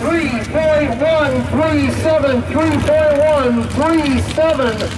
3.1, 3.7, 3.1, 3.7.